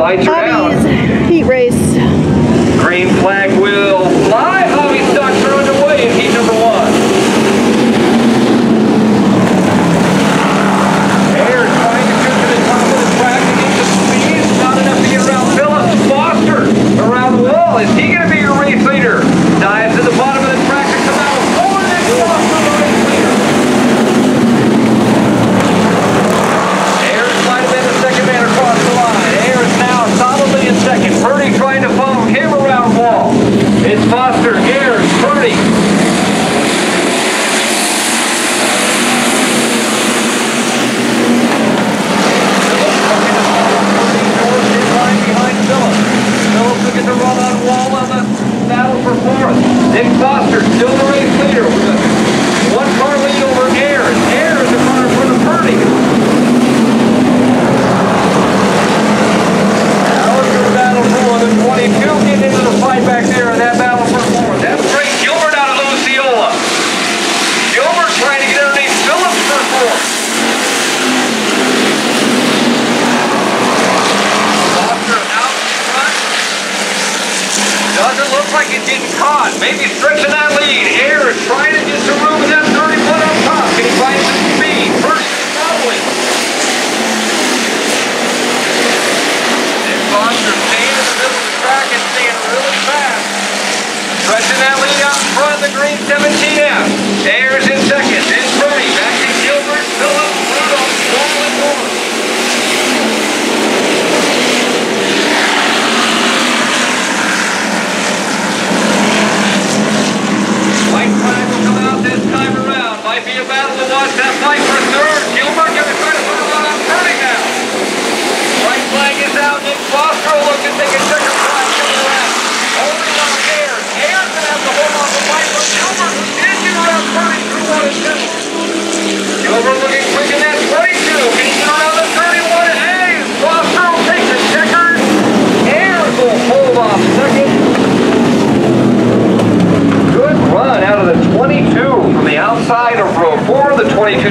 lights are out. Nick Foster, still the race leader. it getting caught. Maybe stretching that lead. Ayers trying to get some room with that foot on top. Can he find some speed? First is doubling. And Foster staying in the middle of the track and staying really fast. Stretching that lead out in front of the green 17F. Ayers in second.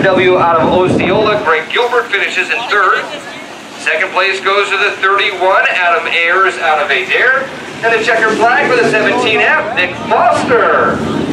W out of Osceola. Greg Gilbert finishes in third. Second place goes to the 31, Adam Ayers out of Adair. And the checkered flag for the 17F, Nick Foster.